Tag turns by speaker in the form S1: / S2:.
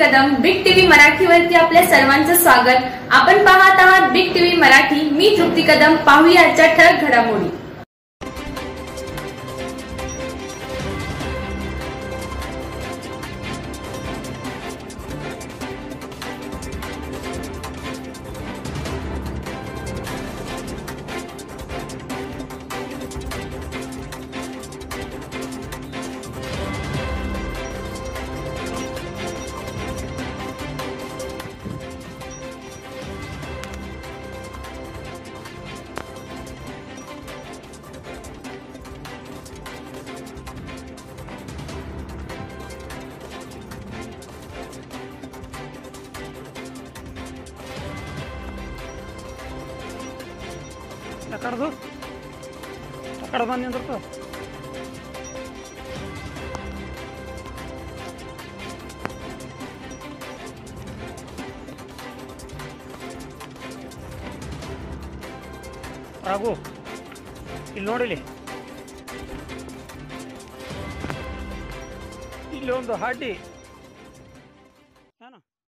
S1: कदम big TV मराठीवरती आपल्या सर्वांचं स्वागत. आपण पाहत आहात बिग टीव्ही मराठी. मी तृप्ती कदम. पाहूया आजच्या ठळक घडामोडी.
S2: ಕಡ್ದು ಕಡ್ದು ಬಂದು ನಿಂದಿರ್ತು. ರಾಘು ಇಲ್ಲಿ ನೋಡಿಲಿ. ಇಲ್ಲಿ ಒಂದು ಹಡ್ಡಿ.